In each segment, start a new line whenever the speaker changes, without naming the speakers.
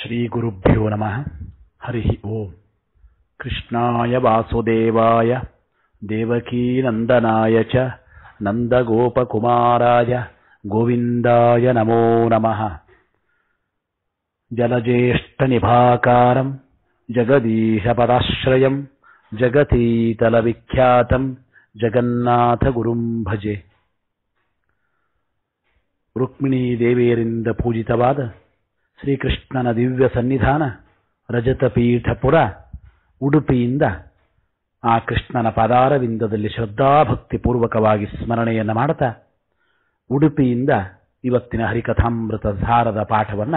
श्रीगुरुभ्यो नमः हरिः ओम् कृष्णाय वासुदेवाय देवकीनन्दनाय च नन्दगोपकुमाराय गोविन्दाय नमो नमः जलज्येष्ठनिभाकारम् जगदीशपदाश्रयम् जगतीतलविख्यातम् ಜಗನ್ನಾಥಗುರುಂ ಭಜೆ ರುಕ್ಮಿಣೀ ದೇವಿಯರಿಂದ ಪೂಜಿತವಾದ ಶ್ರೀಕೃಷ್ಣನ ದಿವ್ಯ ಸನ್ನಿಧಾನ ರಜತಪೀಠಪುರ ಉಡುಪಿಯಿಂದ ಆ ಕೃಷ್ಣನ ಪದಾರವಿಂದದಲ್ಲಿ ಶ್ರದ್ಧಾಭಕ್ತಿಪೂರ್ವಕವಾಗಿ ಸ್ಮರಣೆಯನ್ನು ಮಾಡುತ್ತಾ ಉಡುಪಿಯಿಂದ ಇವತ್ತಿನ ಹರಿಕಥಾಮೃತ ಸಾರದ ಪಾಠವನ್ನ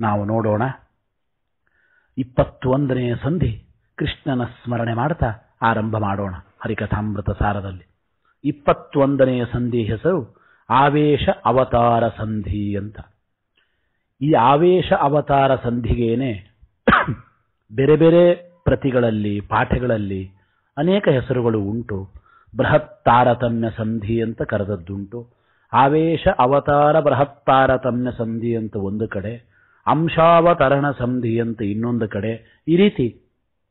ನಾವು ನೋಡೋಣ. ಇಪ್ಪತ್ತೊಂದನೆಯ ಸಂಧಿ ಕೃಷ್ಣನ ಸ್ಮರಣೆ ಮಾಡ್ತಾ ಆರಂಭ ಮಾಡೋಣ ಹರಿಕಥಾಮೃತ ಸಾರದಲ್ಲಿ. ಇಪ್ಪತ್ತೊಂದನೆಯ ಸಂಧಿ ಹೆಸರು ಆವೇಶ ಅವತಾರ ಸಂಧಿ ಅಂತ. ಈ ಆವೇಶ ಅವತಾರ ಸಂಧಿಗೇನೆ ಬೇರೆ ಬೇರೆ ಪ್ರತಿಗಳಲ್ಲಿ, ಪಾಠಗಳಲ್ಲಿ ಅನೇಕ ಹೆಸರುಗಳು ಉಂಟು. ಬೃಹತ್ ತಾರತಮ್ಯ ಸಂಧಿ ಅಂತ ಕರೆದದ್ದುಂಟು. ಆವೇಶ ಅವತಾರ ಬೃಹತ್ ತಾರತಮ್ಯ ಸಂಧಿ ಅಂತ ಒಂದು ಕಡೆ, ಅಂಶಾವತರಣ ಸಂಧಿ ಅಂತ ಇನ್ನೊಂದು ಕಡೆ, ಈ ರೀತಿ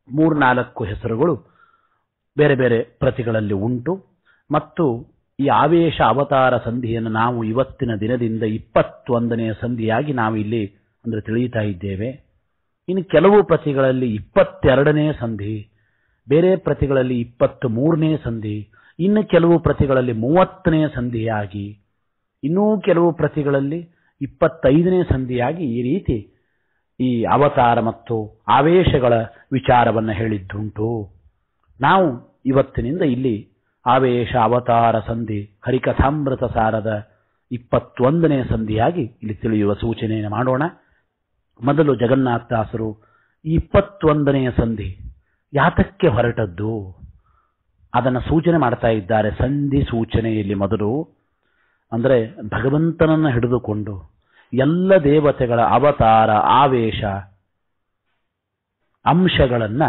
ಮೂರ್ನಾಲ್ಕು ಹೆಸರುಗಳು ಬೇರೆ ಬೇರೆ ಪ್ರತಿಗಳಲ್ಲಿ ಉಂಟು. ಮತ್ತು ಈ ಆವೇಶ ಅವತಾರ ಸಂಧಿಯನ್ನು ನಾವು ಇವತ್ತಿನ ದಿನದಿಂದ ಇಪ್ಪತ್ತೊಂದನೆಯ ಸಂಧಿಯಾಗಿ ನಾವು ಇಲ್ಲಿ ಅಂದರೆ ತಿಳಿಯುತ್ತಾ ಇದ್ದೇವೆ. ಇನ್ನು ಕೆಲವು ಪ್ರತಿಗಳಲ್ಲಿ ಇಪ್ಪತ್ತೆರಡನೇ ಸಂಧಿ, ಬೇರೆ ಪ್ರತಿಗಳಲ್ಲಿ ಇಪ್ಪತ್ತ್ ಮೂರನೇ ಸಂಧಿ, ಇನ್ನು ಕೆಲವು ಪ್ರತಿಗಳಲ್ಲಿ ಮೂವತ್ತನೇ ಸಂಧಿಯಾಗಿ, ಇನ್ನೂ ಕೆಲವು ಪ್ರತಿಗಳಲ್ಲಿ ಇಪ್ಪತ್ತೈದನೇ ಸಂಧಿಯಾಗಿ ಈ ರೀತಿ ಈ ಅವತಾರ ಮತ್ತು ಆವೇಶಗಳ ವಿಚಾರವನ್ನು ಹೇಳಿದ್ದುಂಟು. ನಾವು ಇವತ್ತಿನಿಂದ ಇಲ್ಲಿ ಆವೇಶ ಅವತಾರ ಸಂಧಿ ಹರಿಕಥಾಮೃತ ಸಾರದ ಇಪ್ಪತ್ತೊಂದನೇ ಸಂಧಿಯಾಗಿ ಇಲ್ಲಿ ತಿಳಿಯುವ ಸೂಚನೆಯನ್ನು ಮಾಡೋಣ. ಮೊದಲು ಜಗನ್ನಾಥದಾಸರು ಇಪ್ಪತ್ತೊಂದನೆಯ ಸಂಧಿ ಯಾತಕ್ಕೆ ಹೊರಟದ್ದು? ಅದನ್ನು ಸೂಚನೆ ಮಾಡ್ತಾ ಇದ್ದಾರೆ. ಸಂಧಿ ಸೂಚನೆಯಲ್ಲಿ ಮೊದಲು ಅಂದರೆ ಭಗವಂತನನ್ನು ಹಿಡಿದುಕೊಂಡು ಎಲ್ಲ ದೇವತೆಗಳ ಅವತಾರ, ಆವೇಶ, ಅಂಶಗಳನ್ನ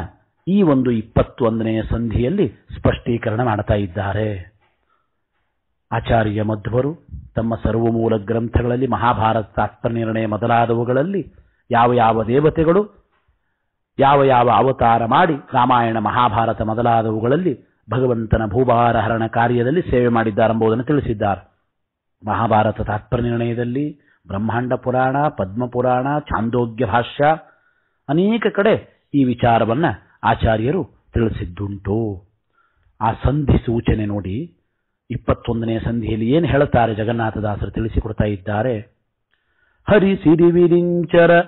ಈ ಒಂದು ಇಪ್ಪತ್ತೊಂದನೆಯ ಸಂಧಿಯಲ್ಲಿ ಸ್ಪಷ್ಟೀಕರಣ ಮಾಡ್ತಾ ಇದ್ದಾರೆ. ಆಚಾರ್ಯ ಮಧ್ವರು ತಮ್ಮ ಸರ್ವಮೂಲ ಗ್ರಂಥಗಳಲ್ಲಿ ಮಹಾಭಾರತ ತಾತ್ಪರ್ಯನಿರ್ಣಯ ಮೊದಲಾದವುಗಳಲ್ಲಿ ಯಾವ ಯಾವ ದೇವತೆಗಳು, ಯಾವ ಯಾವ ಅವತಾರ ಮಾಡಿ ರಾಮಾಯಣ, ಮಹಾಭಾರತ ಮೊದಲಾದವುಗಳಲ್ಲಿ ಭಗವಂತನ ಭೂಭಾರ ಹರಣ ಕಾರ್ಯದಲ್ಲಿ ಸೇವೆ ಮಾಡಿದ್ದಾರೆಂಬುದನ್ನು ತಿಳಿಸಿದ್ದಾರೆ. ಮಹಾಭಾರತ ತಾತ್ಪರ್ಯನಿರ್ಣಯದಲ್ಲಿ ಬ್ರಹ್ಮಾಂಡ ಪುರಾಣ, ಪದ್ಮಪುರಾಣ, ಛಾಂದೋಗ್ಯ ಭಾಷ್ಯ ಅನೇಕ ಕಡೆ ಈ ವಿಚಾರವನ್ನ ಆಚಾರ್ಯರು ತಿಳಿಸಿದ್ದುಂಟು. ಆ ಸಂಧಿ ಸೂಚನೆ ನೋಡಿ ಇಪ್ಪತ್ತೊಂದನೇ ಸಂಧಿಯಲ್ಲಿ ಏನು ಹೇಳುತ್ತಾರೆ ಜಗನ್ನಾಥದಾಸರು ತಿಳಿಸಿಕೊಡ್ತಾ ಇದ್ದಾರೆ. ಹರಿ ಸಿರಿವಿರಿಂಚರ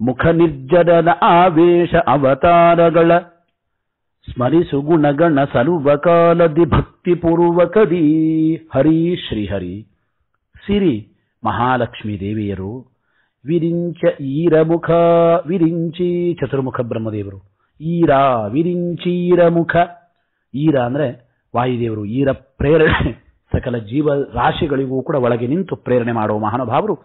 ಮುಖ ನಿರ್ಜರನ ಆವೇಶ ಅವತಾರಗಳ, ಸ್ಮರಿಸು ಗುಣಗಣ ಸರ್ವಕಾಲದಿ ಭಕ್ತಿ ಪೂರ್ವಕದಿ ಹರಿ ಶ್ರೀಹರಿ. ಸಿರಿ ಮಹಾಲಕ್ಷ್ಮೀ ದೇವಿಯರು ವಿರಿಂಚ ಈರಮುಖ ವಿರಿಂಚಿ ಚತುರ್ಮುಖ ಬ್ರಹ್ಮದೇವರು. ಈರ ವಿರಿಂಚೀರ ಮುಖ ಈರ ಅಂದ್ರೆ ವಾಯುದೇವರು, ಈರ ಪ್ರೇರಣೆ. ಸಕಲ ಜೀವ ರಾಶಿಗಳಿಗೂ ಕೂಡ ಒಳಗೆ ನಿಂತು ಪ್ರೇರಣೆ ಮಾಡುವ ಮಹಾನುಭಾವರು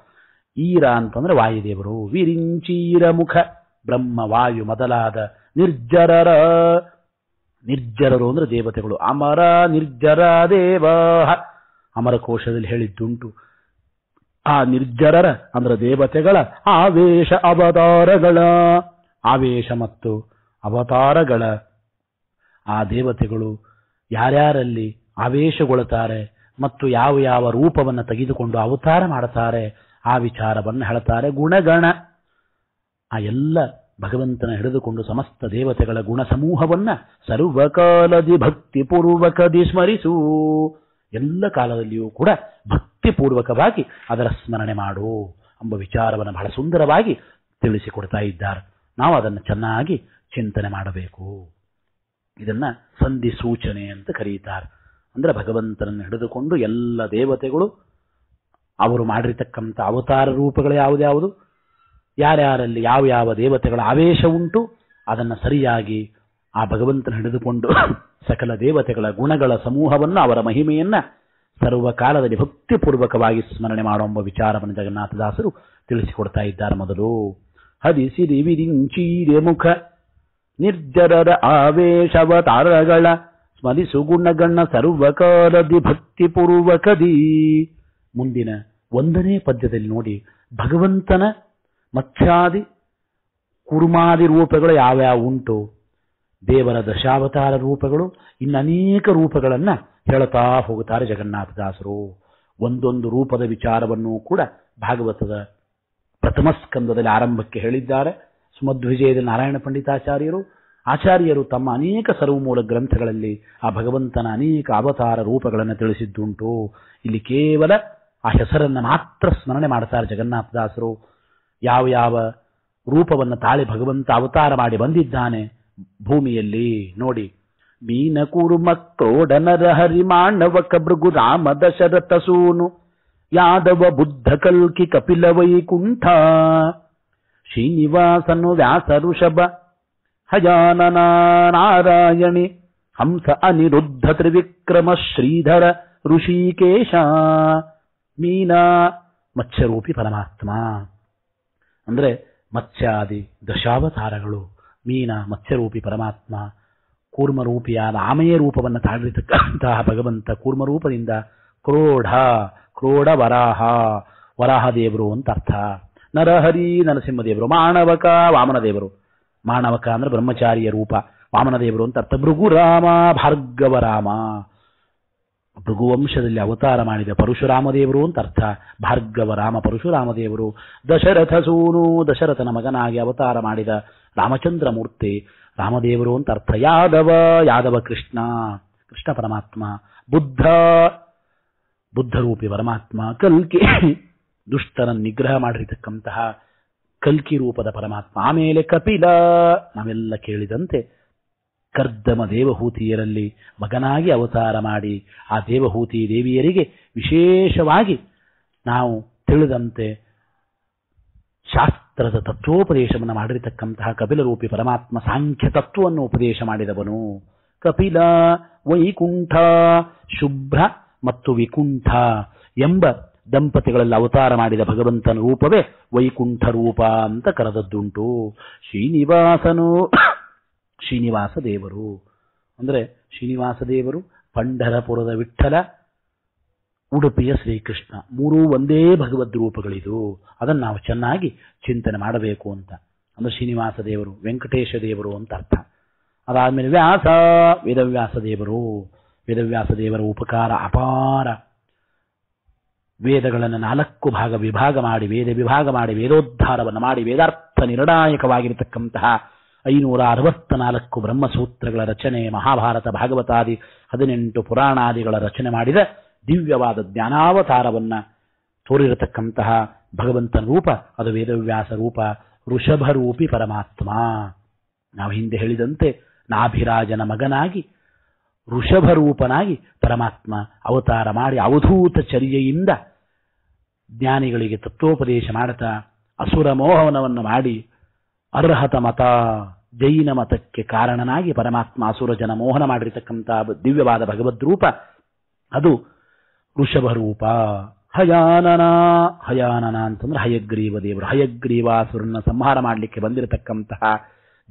ಈರ ಅಂತಂದ್ರೆ ವಾಯುದೇವರು. ವಿರಿಂಚೀರ ಮುಖ ಬ್ರಹ್ಮ, ವಾಯು ಮೊದಲಾದ ನಿರ್ಜರರ. ನಿರ್ಜರರು ಅಂದ್ರೆ ದೇವತೆಗಳು. ಅಮರ ನಿರ್ಜರ ದೇವ. ಅಮರಕೋಶದಲ್ಲಿ ಹೇಳಿದ್ದುಂಟು. ಆ ನಿರ್ಜರರ ಅಂದ್ರೆ ದೇವತೆಗಳ ಆವೇಶ ಅವತಾರಗಳ. ಆವೇಶ ಮತ್ತು ಅವತಾರಗಳ ಆ ದೇವತೆಗಳು ಯಾರ್ಯಾರಲ್ಲಿ ಆವೇಶಗೊಳ್ಳುತ್ತಾರೆ ಮತ್ತು ಯಾವ ಯಾವ ರೂಪವನ್ನು ತೆಗೆದುಕೊಂಡು ಅವತಾರ ಮಾಡುತ್ತಾರೆ, ಆ ವಿಚಾರವನ್ನು ಹೇಳ್ತಾರೆ ಗುಣಗಣ. ಆ ಎಲ್ಲ ಭಗವಂತನ ಹಿಡಿದುಕೊಂಡು ಸಮಸ್ತ ದೇವತೆಗಳ ಗುಣ ಸಮೂಹವನ್ನ ಸರ್ವಕಾಲದಿ ಭಕ್ತಿ ಪೂರ್ವಕದಿ ಸ್ಮರಿಸು. ಎಲ್ಲ ಕಾಲದಲ್ಲಿಯೂ ಕೂಡ ಭಕ್ತಿಪೂರ್ವಕವಾಗಿ ಅದರ ಸ್ಮರಣೆ ಮಾಡು ಎಂಬ ವಿಚಾರವನ್ನು ಬಹಳ ಸುಂದರವಾಗಿ ತಿಳಿಸಿಕೊಡ್ತಾ ಇದ್ದಾರೆ. ನಾವು ಅದನ್ನು ಚೆನ್ನಾಗಿ ಚಿಂತನೆ ಮಾಡಬೇಕು. ಇದನ್ನ ಸಂಧಿ ಸೂಚನೆ ಅಂತ ಕರೀತಾರೆ. ಅಂದ್ರೆ ಭಗವಂತನನ್ನು ಹಿಡಿದುಕೊಂಡು ಎಲ್ಲ ದೇವತೆಗಳು ಅವರು ಮಾಡಿರ್ತಕ್ಕಂಥ ಅವತಾರ ರೂಪಗಳು ಯಾವುದ್ಯಾವುದು ಯಾರ್ಯಾರಲ್ಲಿ ಯಾವ ಯಾವ ದೇವತೆಗಳ ಆವೇಶ ಉಂಟು, ಅದನ್ನು ಸರಿಯಾಗಿ ಆ ಭಗವಂತನ ಹಿಡಿದುಕೊಂಡು ಸಕಲ ದೇವತೆಗಳ ಗುಣಗಳ ಸಮೂಹವನ್ನು ಅವರ ಮಹಿಮೆಯನ್ನ ಸರ್ವಕಾಲದಲ್ಲಿ ಭಕ್ತಿಪೂರ್ವಕವಾಗಿ ಸ್ಮರಣೆ ಮಾಡುವ ವಿಚಾರವನ್ನು ಜಗನ್ನಾಥದಾಸರು ತಿಳಿಸಿಕೊಡ್ತಾ ಇದ್ದಾರೆ ಮೊದಲು. ಹದಿಸಿರಿ ವಿರಿಂಚೀರೆ ಮುಖ. ನಿರ್ಜರರ ಆವೇಶವತಾರಗಳ ಸ್ಮರಿಸು ಗುಣಗಣ ಸರ್ವಕಾಲದಿ ಭಕ್ತಿಪೂರ್ವಕದಿ. ಮುಂದಿನ ಒಂದನೇ ಪದ್ಯದಲ್ಲಿ ನೋಡಿ, ಭಗವಂತನ ಮತ್ಸ್ಯಾದಿ ಕುರ್ಮಾದಿ ರೂಪಗಳು ಯಾವ್ಯಾವ ಉಂಟು? ದೇವರ ದಶಾವತಾರ ರೂಪಗಳು ಇನ್ನು ಅನೇಕ ರೂಪಗಳನ್ನು ಹೇಳ್ತಾ ಹೋಗುತ್ತಾರೆ ಜಗನ್ನಾಥದಾಸರು. ಒಂದೊಂದು ರೂಪದ ವಿಚಾರವನ್ನು ಕೂಡ ಭಾಗವತದ ಪ್ರಥಮ ಸ್ಕಂದದಲ್ಲಿ ಆರಂಭಕ್ಕೆ ಹೇಳಿದ್ದಾರೆ. ಸುಮಧ್ವಿಜಯದಲ್ಲಿ ನಾರಾಯಣ ಪಂಡಿತಾಚಾರ್ಯರು, ಆಚಾರ್ಯರು ತಮ್ಮ ಅನೇಕ ಸರ್ವಮೂಲ ಗ್ರಂಥಗಳಲ್ಲಿ ಆ ಭಗವಂತನ ಅನೇಕ ಅವತಾರ ರೂಪಗಳನ್ನು ತಿಳಿಸಿದ್ದುಂಟು. ಇಲ್ಲಿ ಕೇವಲ ಆ ಹೆಸರನ್ನ ಮಾತ್ರ ಸ್ಮರಣೆ ಮಾಡ್ತಾರೆ ಜಗನ್ನಾಥದಾಸರು ಯಾವ ಯಾವ ರೂಪವನ್ನು ತಾಳಿ ಭಗವಂತ ಅವತಾರ ಮಾಡಿ ಬಂದಿದ್ದಾನೆ ಭೂಮಿಯಲ್ಲಿ ನೋಡಿ. ಮೀನ ಕೂರ್ಮ ಕ್ರೋಡ ಹರಿಮಾಣವ ಕಭೃಗು ರಾಮ ದಶರಥ ಸೂನು. ಯಾದವ ಬುದ್ಧ ಕಲ್ಕಿ ಕಪಿಲ ವೈಕುಂಠ. ಶ್ರೀನಿವಾಸನು ವ್ಯಾಸ ಋಷಭ. ಹಜಾನನ ನಾರಾಯಣಿ, ಹಂಸ ಅನಿರುದ್ಧ ತ್ರಿವಿಕ್ರಮ ಶ್ರೀಧರ ಋಷಿಕೇಶ, ಮೀನಾ ಮತ್ಸ್ಯರೂಪಿ ಪರಮಾತ್ಮ. ಅಂದ್ರೆ ಮತ್ಸ್ಯಾದಿ ದಶಾವತಾರಗಳು, ಮೀನ ಮತ್ಸ್ಯರೂಪಿ ಪರಮಾತ್ಮ. ಕೂರ್ಮರೂಪಿಯಾದ ಆಮೆಯ ರೂಪವನ್ನು ತಾಳಿರತಕ್ಕಂತಹ ಭಗವಂತ ಕೂರ್ಮರೂಪದಿಂದ ಕ್ರೋಢ ಕ್ರೋಢ ವರಾಹ ವರಾಹ ದೇವರು ಅಂತ ಅರ್ಥ. ನರಹರಿ ನರಸಿಂಹದೇವರು ಮಾಣವಕ ವಾಮನದೇವರು. ಮಾಣವಕ ಅಂದ್ರೆ ಬ್ರಹ್ಮಚಾರಿಯ ರೂಪ, ವಾಮನದೇವರು ಅಂತ ಅರ್ಥ. ಭೃಗುರಾಮ ಭಾರ್ಗವರಾಮ ಭೃಗುವಂಶದಲ್ಲಿ ಅವತಾರ ಮಾಡಿದ ಪರಶುರಾಮ ದೇವರು ಅಂತ ಅರ್ಥ. ಭಾರ್ಗವ ರಾಮ ಪರಶುರಾಮ ದೇವರು ದಶರಥ ಸೂನು, ದಶರಥನ ಮಗನಾಗಿ ಅವತಾರ ಮಾಡಿದ ರಾಮಚಂದ್ರ ಮೂರ್ತಿ ರಾಮದೇವರು ಅಂತ ಅರ್ಥ. ಯಾದವ ಯಾದವ ಕೃಷ್ಣ ಕೃಷ್ಣ ಪರಮಾತ್ಮ, ಬುದ್ಧ, ಬುದ್ಧರೂಪಿ ಪರಮಾತ್ಮ, ಕಲ್ಕಿ. ದುಷ್ಟರ ನಿಗ್ರಹ ಮಾಡಿರತಕ್ಕಂತಹ ಕಲ್ಕಿ ರೂಪದ ಪರಮಾತ್ಮ. ಆಮೇಲೆ ಕಪಿಲ, ನಾವೆಲ್ಲ ಕೇಳಿದಂತೆ ಕರ್ದಮ ದೇವಹೂತಿಯರಲ್ಲಿ ಮಗನಾಗಿ ಅವತಾರ ಮಾಡಿ ಆ ದೇವಹೂತಿ ದೇವಿಯರಿಗೆ ವಿಶೇಷವಾಗಿ ನಾವು ತಿಳಿದಂತೆ ಶಾಸ್ತ್ರದ ತತ್ವೋಪದೇಶವನ್ನು ಮಾಡಿರತಕ್ಕಂತಹ ಕಪಿಲರೂಪಿ ಪರಮಾತ್ಮ ಸಾಂಖ್ಯ ತತ್ವವನ್ನು ಉಪದೇಶ ಮಾಡಿದವನು. ಕಪಿಲ, ವೈಕುಂಠ, ಶುಭ್ರ ಮತ್ತು ವಿಕುಂಠ ಎಂಬ ದಂಪತಿಗಳಲ್ಲಿ ಅವತಾರ ಮಾಡಿದ ಭಗವಂತನ ರೂಪವೇ ವೈಕುಂಠ ರೂಪ ಅಂತ ಕರೆದದ್ದುಂಟು. ಶ್ರೀನಿವಾಸನು ಶ್ರೀನಿವಾಸ ದೇವರು ಅಂದರೆ ಶ್ರೀನಿವಾಸ ದೇವರು ಪಂಡರಪುರದ ವಿಠಲ ಉಡುಪಿಯ ಶ್ರೀಕೃಷ್ಣ. ಮೂರೂ ಒಂದೇ ಭಗವದ್ ರೂಪಗಳಿದು. ಅದನ್ನು ನಾವು ಚೆನ್ನಾಗಿ ಚಿಂತನೆ ಮಾಡಬೇಕು ಅಂತ. ಅಂದರೆ ಶ್ರೀನಿವಾಸ ದೇವರು ವೆಂಕಟೇಶ ದೇವರು ಅಂತ ಅರ್ಥ. ಅದಾದ್ಮೇಲೆ ವ್ಯಾಸ ವೇದವ್ಯಾಸ ದೇವರು ವೇದವ್ಯಾಸ ದೇವರ ಉಪಕಾರ ಅಪಾರ. ವೇದಗಳನ್ನು ನಾಲ್ಕು ಭಾಗ ವಿಭಾಗ ಮಾಡಿ, ವೇದ ವಿಭಾಗ ಮಾಡಿ, ವೇದೋದ್ಧಾರವನ್ನು ಮಾಡಿ, ವೇದಾರ್ಥ ನಿರ್ಣಾಯಕವಾಗಿರತಕ್ಕಂತಹ ಐನೂರ ಅರವತ್ತ ನಾಲ್ಕು ಬ್ರಹ್ಮಸೂತ್ರಗಳ ರಚನೆ, ಮಹಾಭಾರತ, ಭಾಗವತಾದಿ ಹದಿನೆಂಟು ಪುರಾಣಾದಿಗಳ ರಚನೆ ಮಾಡಿದ ದಿವ್ಯವಾದ ಜ್ಞಾನಾವತಾರವನ್ನ ತೋರಿರತಕ್ಕಂತಹ ಭಗವಂತನ ರೂಪ, ಅದು ವೇದವ್ಯಾಸ ರೂಪ, ಋಷಭರೂಪಿ ಪರಮಾತ್ಮ. ನಾವು ಹಿಂದೆ ಹೇಳಿದಂತೆ ನಾಭಿರಾಜನ ಮಗನಾಗಿ, ಋಷಭರೂಪನಾಗಿ ಪರಮಾತ್ಮ ಅವತಾರ ಮಾಡಿ ಅವಧೂತ ಚರ್ಯೆಯಿಂದ ಜ್ಞಾನಿಗಳಿಗೆ ತತ್ವೋಪದೇಶ ಮಾಡುತ್ತಾ ಅಸುರ ಮೋಹವನವನ್ನು ಮಾಡಿ ಅರ್ಹತ ಮತ, ಜೈನ ಮತಕ್ಕೆ ಕಾರಣನಾಗಿ ಪರಮಾತ್ಮ ಅಸುರ ಜನ ಮೋಹನ ಮಾಡಿರತಕ್ಕಂಥ ದಿವ್ಯವಾದ ಭಗವದ್ ರೂಪ. ಅದು ಋಷಭ ರೂಪ. ಹಯಾನನ ಹಯಾನನ ಅಂತಂದ್ರೆ ಹಯಗ್ರೀವ ದೇವರು. ಹಯಗ್ರೀವಾಸುರನ್ನ ಸಂಹಾರ ಮಾಡಲಿಕ್ಕೆ ಬಂದಿರತಕ್ಕಂತಹ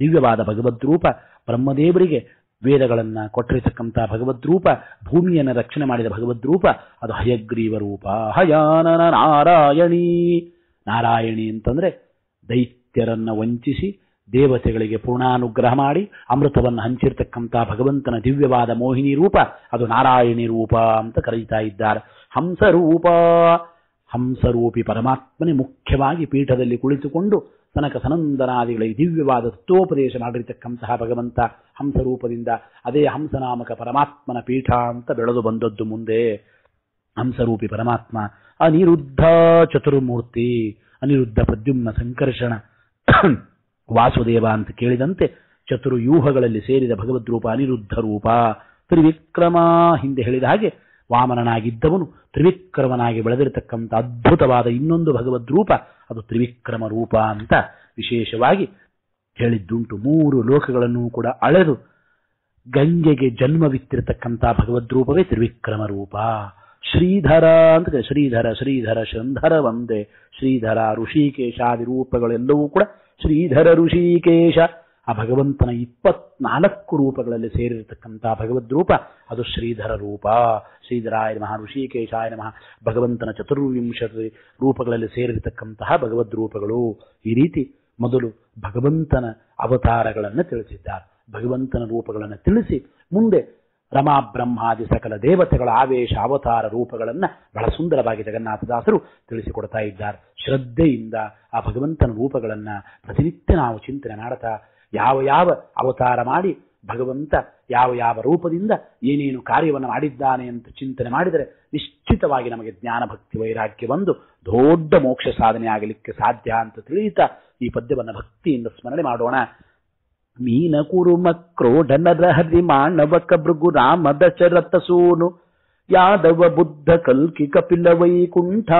ದಿವ್ಯವಾದ ಭಗವದ್ ರೂಪ. ಬ್ರಹ್ಮದೇವರಿಗೆ ವೇದಗಳನ್ನ ಕೊಟ್ಟಿರತಕ್ಕಂಥ ಭಗವದ್ ರೂಪ ಭೂಮಿಯನ್ನು ರಕ್ಷಣೆ ಮಾಡಿದ ಭಗವದ್ ರೂಪ ಅದು ಹಯಗ್ರೀವ ರೂಪ. ಹಯಾನನ ನಾರಾಯಣಿ. ನಾರಾಯಣಿ ಅಂತಂದ್ರೆ ದೈತ್ಯರನ್ನ ವಂಚಿಸಿ, ದೇವತೆಗಳಿಗೆ ಪೂರ್ಣಾನುಗ್ರಹ ಮಾಡಿ, ಅಮೃತವನ್ನು ಹಂಚಿರ್ತಕ್ಕಂಥ ಭಗವಂತನ ದಿವ್ಯವಾದ ಮೋಹಿನಿ ರೂಪ, ಅದು ನಾರಾಯಣಿ ರೂಪ ಅಂತ ಕರೀತಾ ಇದ್ದಾರೆ. ಹಂಸರೂಪ. ಹಂಸರೂಪಿ ಪರಮಾತ್ಮನೇ ಮುಖ್ಯವಾಗಿ ಪೀಠದಲ್ಲಿ ಕುಳಿತುಕೊಂಡು ಸನಕ ಸನಂದನಾದಿಗಳಿಗೆ ದಿವ್ಯವಾದ ತತ್ವೋಪದೇಶ ಮಾಡಿರತಕ್ಕಂತಹ ಭಗವಂತ ಹಂಸರೂಪದಿಂದ ಅದೇ ಹಂಸನಾಮಕ ಪರಮಾತ್ಮನ ಪೀಠ ಅಂತ ಬೆಳೆದು ಬಂದದ್ದು ಮುಂದೆ. ಹಂಸರೂಪಿ ಪರಮಾತ್ಮ, ಅನಿರುದ್ಧ ಚತುರ್ಮೂರ್ತಿ, ಅನಿರುದ್ಧ ಪ್ರದ್ಯುಮ್ನ ಸಂಕರ್ಷಣ. ವಾಸುದೇವ ಅಂತ ಕೇಳಿದಂತೆ ಚತುರ್ಯೂಹಗಳಲ್ಲಿ ಸೇರಿದ ಭಗವದ್ ರೂಪ ಅನಿರುದ್ಧ ರೂಪ. ತ್ರಿವಿಕ್ರಮ ಹಿಂದೆ ಹೇಳಿದ ಹಾಗೆ ವಾಮನನಾಗಿದ್ದವನು, ತ್ರಿವಿಕ್ರಮನಾಗಿ ಬೆಳೆದಿರತಕ್ಕಂಥ ಅದ್ಭುತವಾದ ಇನ್ನೊಂದು ಭಗವದ್ ರೂಪ, ಅದು ತ್ರಿವಿಕ್ರಮ ರೂಪ ಅಂತ ವಿಶೇಷವಾಗಿ ಹೇಳಿದ್ದುಂಟು. ಮೂರು ಲೋಕಗಳನ್ನು ಕೂಡ ಅಳೆದು ಗಂಗೆಗೆ ಜನ್ಮವಿತ್ತಿರತಕ್ಕಂಥ ಭಗವದ್ ರೂಪವೇ ತ್ರಿವಿಕ್ರಮ ರೂಪ. ಶ್ರೀಧರ ಅಂತ ಶ್ರೀಧರ ಶ್ರೀಧರ, ಶಂಧರ ಒಂದೇ ಶ್ರೀಧರ, ಋಷಿಕೇಶಾದಿ ರೂಪಗಳೆಲ್ಲವೂ ಕೂಡ ಶ್ರೀಧರ, ಋಷಿಕೇಶ ಆ ಭಗವಂತನ ಇಪ್ಪತ್ನಾಲ್ಕು ರೂಪಗಳಲ್ಲಿ ಸೇರಿರತಕ್ಕಂಥ ಭಗವದ್ ರೂಪ, ಅದು ಶ್ರೀಧರ ರೂಪ. ಶ್ರೀಧರಾಯ ನಮಃ, ಋಷಿಕೇಶಾಯ ನಮಃ, ಭಗವಂತನ ಚತುರ್ವಿಂಶ ರೂಪಗಳಲ್ಲಿ ಸೇರಿರತಕ್ಕಂತಹ ಭಗವದ್ ರೂಪಗಳು. ಈ ರೀತಿ ಮೊದಲು ಭಗವಂತನ ಅವತಾರಗಳನ್ನು ತಿಳಿಸಿದ್ದಾರೆ. ಭಗವಂತನ ರೂಪಗಳನ್ನು ತಿಳಿಸಿ ಮುಂದೆ ರಮಾ ಬ್ರಹ್ಮಾದಿ ಸಕಲ ದೇವತೆಗಳ ಆವೇಶ ಅವತಾರ ರೂಪಗಳನ್ನ ಬಹಳ ಸುಂದರವಾಗಿ ಜಗನ್ನಾಥದಾಸರು ತಿಳಿಸಿಕೊಡ್ತಾ ಇದ್ದಾರೆ. ಶ್ರದ್ಧೆಯಿಂದ ಆ ಭಗವಂತನ ರೂಪಗಳನ್ನ ಪ್ರತಿನಿತ್ಯ ನಾವು ಚಿಂತನೆ ಮಾಡ್ತಾ ಯಾವ ಯಾವ ಅವತಾರ ಮಾಡಿ ಭಗವಂತ ಯಾವ ಯಾವ ರೂಪದಿಂದ ಏನೇನು ಕಾರ್ಯವನ್ನು ಮಾಡಿದ್ದಾನೆ ಅಂತ ಚಿಂತನೆ ಮಾಡಿದರೆ ನಿಶ್ಚಿತವಾಗಿ ನಮಗೆ ಜ್ಞಾನ ಭಕ್ತಿ ವೈರಾಗ್ಯ ಬಂದು ದೊಡ್ಡ ಮೋಕ್ಷ ಸಾಧನೆ ಆಗಲಿಕ್ಕೆ ಸಾಧ್ಯ ಅಂತ ತಿಳಿಯುತ್ತಾ ಈ ಪದ್ಯವನ್ನು ಭಕ್ತಿಯಿಂದ ಸ್ಮರಣೆ ಮಾಡೋಣ. ಮೀನ ಕುರುಮ ಕ್ರೋಢನರ ಹರಿ ಮಾನವಕ ಭೃಗು ರಾಮ ದಶರಥ ಸೂನು ಯಾದವ ಬುದ್ಧ ಕಲ್ಕಿ ಕಪಿಲ ವೈಕುಂಠ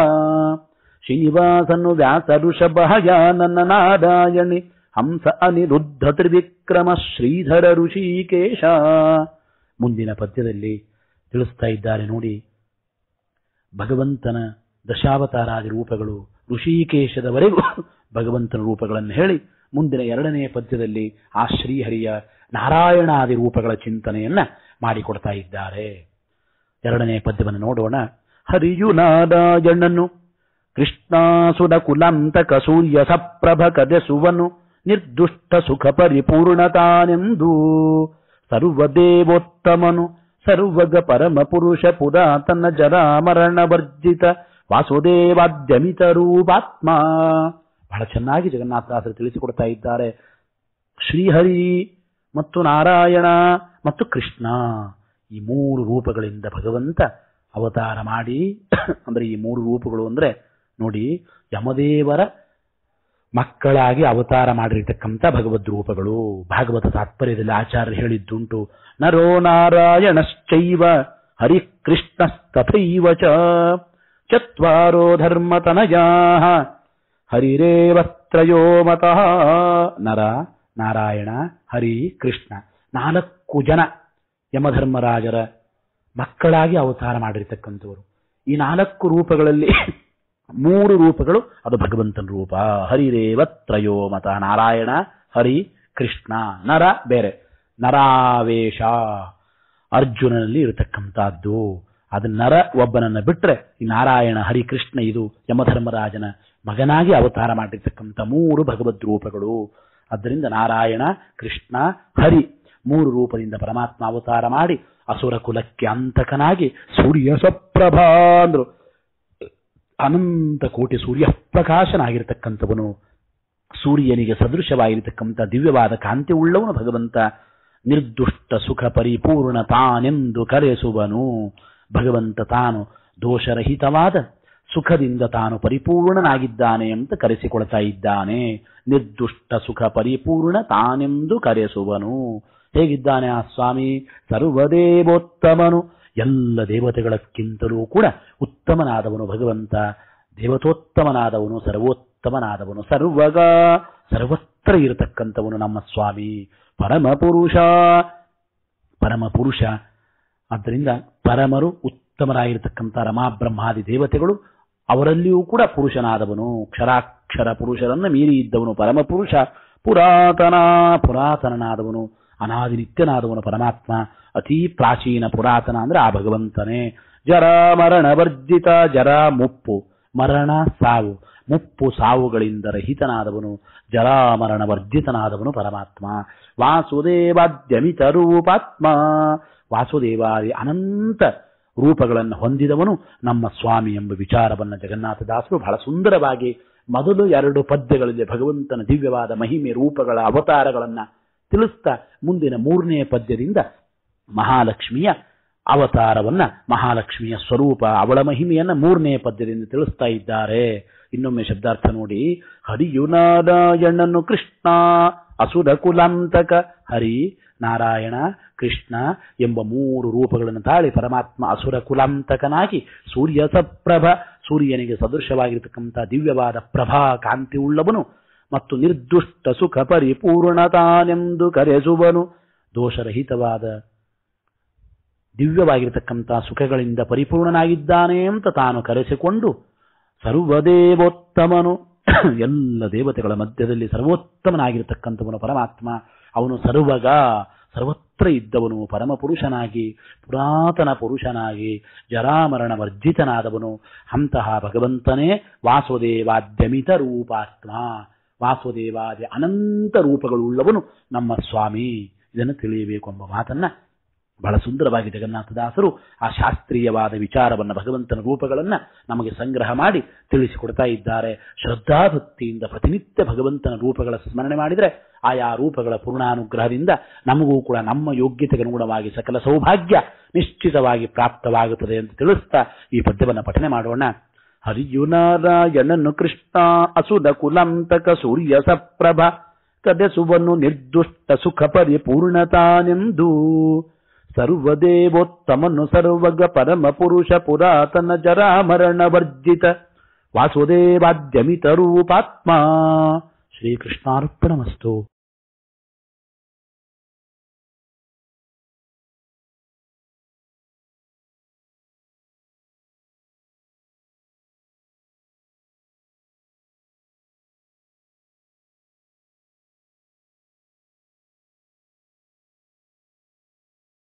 ಶ್ರೀನಿವಾಸನು ವ್ಯಾಸ ಋಷಭಯಾನನ ನಾರಾಯಣಿ ಹಂಸ ಅನಿರುದ್ಧ ತ್ರಿವಿಕ್ರಮ ಶ್ರೀಧರ ಋಷಿಕೇಶ. ಮುಂದಿನ ಪದ್ಯದಲ್ಲಿ ತಿಳಿಸ್ತಾ ಇದ್ದಾರೆ ನೋಡಿ. ಭಗವಂತನ ದಶಾವತಾರಾದಿ ರೂಪಗಳು ಋಷಿಕೇಶದವರೆಗೂ ಭಗವಂತನ ರೂಪಗಳನ್ನು ಹೇಳಿ, ಮುಂದಿನ ಎರಡನೆಯ ಪದ್ಯದಲ್ಲಿ ಆ ಶ್ರೀಹರಿಯ ನಾರಾಯಣಾದಿ ರೂಪಗಳ ಚಿಂತನೆಯನ್ನ ಮಾಡಿಕೊಡ್ತಾ ಇದ್ದಾರೆ. ಎರಡನೇ ಪದ್ಯವನ್ನು ನೋಡೋಣ. ಹರಿಯು ನಾರಾಯಣನು, ಕೃಷ್ಣಾಸುರ ಕುಲಂತಕ ಸೂರ್ಯ ಸಪ್ರಭ ಕದೆಸುವನು ನಿರ್ದುಷ್ಟ ಸುಖ ಪರಿಪೂರ್ಣತಾನೆಂದು ಸರ್ವದೇವೋತ್ತಮನು ಸರ್ವಗ ಪರಮ ಪುರುಷ ಪುರಾತನ ಜರಾಮರಣ ವರ್ಜಿತ ವಾಸುದೇವಾದ್ಯಮಿತ ರೂಪಾತ್ಮ ಬಹಳ ಚೆನ್ನಾಗಿ ಜಗನ್ನಾಥದಾಸರು ತಿಳಿಸಿಕೊಡ್ತಾ ಇದ್ದಾರೆ. ಶ್ರೀಹರಿ ಮತ್ತು ನಾರಾಯಣ ಮತ್ತು ಕೃಷ್ಣ ಈ ಮೂರು ರೂಪಗಳಿಂದ ಭಗವಂತ ಅವತಾರ ಮಾಡಿ. ಅಂದ್ರೆ ಈ ಮೂರು ರೂಪಗಳು ಅಂದ್ರೆ ನೋಡಿ ಯಮದೇವರ ಮಕ್ಕಳಾಗಿ ಅವತಾರ ಮಾಡಿರ್ತಕ್ಕಂಥ ಭಗವದ್ ರೂಪಗಳು. ಭಾಗವತ ತಾತ್ಪರ್ಯದಲ್ಲಿ ಆಚಾರ್ಯ ಹೇಳಿದ್ದುಂಟು. ನರೋ ನಾರಾಯಣಶ್ಚೈವ ಹರಿಕೃಷ್ಣಸ್ತಥೈವ ಚ ಚತ್ವಾರೋ ಧರ್ಮತನಯಾ ಹರಿರೇವತ್ರಯೋ ಮತಃ. ನರ ನಾರಾಯಣ ಹರಿ ಕೃಷ್ಣ ನಾಲ್ಕು ಜನ ಯಮಧರ್ಮರಾಜರ ಮಕ್ಕಳಾಗಿ ಅವತಾರ ಮಾಡಿರ್ತಕ್ಕಂಥವರು. ಈ ನಾಲ್ಕು ರೂಪಗಳಲ್ಲಿ ಮೂರು ರೂಪಗಳು. ಅದು ಭಗವಂತನ ರೂಪ. ಹರಿರೇವ ತ್ರಯೋ ಮತ. ನಾರಾಯಣ, ಹರಿ, ಕೃಷ್ಣ, ನರ, ಬೇರೆ. ನರಾವೇಶ. ಅರ್ಜುನನಲ್ಲಿ ಇರತಕ್ಕಂಥದ್ದು. ಅದು ನರ ಒಬ್ಬನನ್ನ ಬಿಟ್ರೆ ಈ ನಾರಾಯಣ, ಹರಿ, ಕೃಷ್ಣ ಇದು ಯಮಧರ್ಮರಾಜನ ಮಗನಾಗಿ ಅವತಾರ ಮಾಡಿರ್ತಕ್ಕಂಥ ಮೂರು ಭಗವದ್ ರೂಪಗಳು. ಆದ್ದರಿಂದ ನಾರಾಯಣ, ಕೃಷ್ಣ, ಹರಿ ಮೂರು ರೂಪದಿಂದ ಪರಮಾತ್ಮ ಅವತಾರ ಮಾಡಿ ಅಸುರ ಕುಲಕ್ಕೆ ಅಂತಕನಾಗಿ ಸೂರ್ಯ ಸಪ್ರಭಾ ಅಂದ್ರು. ಅನಂತ ಕೋಟಿ ಸೂರ್ಯ ಪ್ರಕಾಶನಾಗಿರ್ತಕ್ಕಂಥವನು ಸೂರ್ಯನಿಗೆ ಸದೃಶವಾಗಿರತಕ್ಕಂಥ ದಿವ್ಯವಾದ ಕಾಂತಿ ಉಳ್ಳವನು ಭಗವಂತ. ನಿರ್ದುಷ್ಟ ಸುಖ ಪರಿಪೂರ್ಣ ತಾನೆಂದು ಕರೆಸುವನು. ಭಗವಂತ ತಾನು ದೋಷರಹಿತವಾದ ಸುಖದಿಂದ ತಾನು ಪರಿಪೂರ್ಣನಾಗಿದ್ದಾನೆ ಅಂತ ಕರೆಸಿಕೊಳ್ತಾ ಇದ್ದಾನೆ. ನಿರ್ದುಷ್ಟ ಸುಖ ಪರಿಪೂರ್ಣ ತಾನೆಂದು ಕರೆಸುವನು. ಹೇಗಿದ್ದಾನೆ ಆ ಸ್ವಾಮಿ? ಸರ್ವದೇವೋತ್ತಮನು. ಎಲ್ಲ ದೇವತೆಗಳಕ್ಕಿಂತಲೂ ಕೂಡ ಉತ್ತಮನಾದವನು ಭಗವಂತ, ದೇವತೋತ್ತಮನಾದವನು, ಸರ್ವೋತ್ತಮನಾದವನು, ಸರ್ವಗ, ಸರ್ವತ್ರ ಇರತಕ್ಕಂಥವನು ನಮ್ಮ ಸ್ವಾಮಿ. ಪರಮಪುರುಷ ಪರಮಪುರುಷ ಪರಮ ಪುರುಷ. ಆದ್ದರಿಂದ ಪರಮರು ಉತ್ತಮರಾಗಿರ್ತಕ್ಕಂಥ ರಮಾಬ್ರಹ್ಮಾದಿ ದೇವತೆಗಳು ಅವರಲ್ಲಿಯೂ ಕೂಡ ಪುರುಷನಾದವನು. ಕ್ಷರಾಕ್ಷರ ಪುರುಷರನ್ನ ಮೀರಿ ಇದ್ದವನು ಪರಮಪುರುಷ ಪುರಾತನ ಪುರಾತನನಾದವನು. ಅನಾದಿ ನಿತ್ಯನಾದವನು ಪರಮಾತ್ಮ, ಅತೀ ಪ್ರಾಚೀನ ಪುರಾತನ ಅಂದ್ರೆ ಆ ಭಗವಂತನೇ. ಜರ ಮರಣ ವರ್ಜಿತ, ಜರ ಮುಪ್ಪು, ಮರಣ ಸಾವು. ಮುಪ್ಪು ಸಾವುಗಳಿಂದ ರಹಿತನಾದವನು ಜರಾಮರಣ ವರ್ಜಿತನಾದವನು ಪರಮಾತ್ಮ. ವಾಸುದೇವಾದ್ಯಮಿತ ರೂಪಾತ್ಮ ವಾಸುದೇವಾದಿ ಅನಂತ ರೂಪಗಳನ್ನು ಹೊಂದಿದವನು ನಮ್ಮ ಸ್ವಾಮಿ ಎಂಬ ವಿಚಾರವನ್ನು ಜಗನ್ನಾಥದಾಸರು ಬಹಳ ಸುಂದರವಾಗಿ ಮೊದಲು ಎರಡು ಪದ್ಯಗಳಲ್ಲಿ ಭಗವಂತನ ದಿವ್ಯವಾದ ಮಹಿಮೆ ರೂಪಗಳ ಅವತಾರಗಳನ್ನ ತಿಳಿಸ್ತಾ ಮುಂದಿನ ಮೂರನೇ ಪದ್ಯದಿಂದ ಮಹಾಲಕ್ಷ್ಮಿಯ ಅವತಾರವನ್ನ, ಮಹಾಲಕ್ಷ್ಮಿಯ ಸ್ವರೂಪ, ಅವಳ ಮಹಿಮೆಯನ್ನ ಮೂರನೇ ಪದ್ಯದಿಂದ ತಿಳಿಸ್ತಾ ಇದ್ದಾರೆ. ಇನ್ನೊಮ್ಮೆ ಶಬ್ದಾರ್ಥ ನೋಡಿ ಹರಿಯು ನಾರಾಯಣನು ಕೃಷ್ಣ, ಅಸುರ ಕುಲಾಂತಕ, ಹರಿ ನಾರಾಯಣ ಕೃಷ್ಣ ಎಂಬ ಮೂರು ರೂಪಗಳನ್ನು ತಾಳಿ ಪರಮಾತ್ಮ ಅಸುರ ಕುಲಾಂತಕನಾಗಿ ಸೂರ್ಯ ಸಪ್ರಭ, ಸೂರ್ಯನಿಗೆ ಸದೃಶವಾಗಿರತಕ್ಕಂಥ ದಿವ್ಯವಾದ ಪ್ರಭಾ ಕಾಂತಿ ಉಳ್ಳವನು ಮತ್ತು ನಿರ್ದುಷ್ಟ ಸುಖ ಪರಿಪೂರ್ಣತಾನೆಂದು ಕರೆಸುವನು. ದೋಷರಹಿತವಾದ ದಿವ್ಯವಾಗಿರತಕ್ಕಂಥ ಸುಖಗಳಿಂದ ಪರಿಪೂರ್ಣನಾಗಿದ್ದಾನೆ ಅಂತ ತಾನು ಕರೆಸಿಕೊಂಡು ಸರ್ವದೇವೋತ್ತಮನು. ಎಲ್ಲ ದೇವತೆಗಳ ಮಧ್ಯದಲ್ಲಿ ಸರ್ವೋತ್ತಮನಾಗಿರತಕ್ಕಂಥವನು ಪರಮಾತ್ಮ. ಅವನು ಸರ್ವಗ, ಸರ್ವತ್ರ ಇದ್ದವನು, ಪರಮ ಪುರುಷನಾಗಿ, ಪುರಾತನ ಪುರುಷನಾಗಿ ಜರಾಮರಣ ವರ್ಜಿತನಾದವನು ಅಂತಹ ಭಗವಂತನೇ ವಾಸುದೇವಾದ್ಯಮಿತ ರೂಪಾತ್ಮ. ವಾಸುದೇವಾದಿ ಅನಂತ ರೂಪಗಳುಳ್ಳವನು ನಮ್ಮ ಸ್ವಾಮಿ. ಇದನ್ನು ತಿಳಿಯಬೇಕು ಎಂಬ ಮಾತನ್ನ ಬಹಳ ಸುಂದರವಾಗಿ ಜಗನ್ನಾಥದಾಸರು ಆ ಶಾಸ್ತ್ರೀಯವಾದ ವಿಚಾರವನ್ನು ಭಗವಂತನ ರೂಪಗಳನ್ನ ನಮಗೆ ಸಂಗ್ರಹ ಮಾಡಿ ತಿಳಿಸಿಕೊಡ್ತಾ ಇದ್ದಾರೆ. ಶ್ರದ್ಧಾಭಕ್ತಿಯಿಂದ ಪ್ರತಿನಿತ್ಯ ಭಗವಂತನ ರೂಪಗಳ ಸ್ಮರಣೆ ಮಾಡಿದರೆ ಆಯಾ ರೂಪಗಳ ಪೂರ್ಣಾನುಗ್ರಹದಿಂದ ನಮಗೂ ಕೂಡ ನಮ್ಮ ಯೋಗ್ಯತೆಗೆ ಅನುಗುಣವಾಗಿ ಸಕಲ ಸೌಭಾಗ್ಯ ನಿಶ್ಚಿತವಾಗಿ ಪ್ರಾಪ್ತವಾಗುತ್ತದೆ ಅಂತ ತಿಳಿಸ್ತಾ ಈ ಪದ್ಯವನ್ನು ಪಠನೆ ಮಾಡೋಣ. ಹರಿಯು ನಾರಾಯಣನು ಕೃಷ್ಣ ಅಸುದ ಕುಲಂತಕ ಸೂರ್ಯ ಸಪ್ರಭ ಕದೆಸುವನು ನಿರ್ದುಷ್ಟ ಸುಖ ಪರಿಪೂರ್ಣತಾನೆಂದು ಸರ್ವದೇವೋತ್ತಮನು ಸರ್ವಗ ಪರಮ ಪುರುಷ ಪುರಾತನ ಜರಾಮರಣ ವರ್ಜಿತ ವಾಸುದೇವಾದ್ಯಮಿತ ರೂಪಾತ್ಮ. ಶ್ರೀಕೃಷ್ಣಾರ್ಪಣಮಸ್ತು.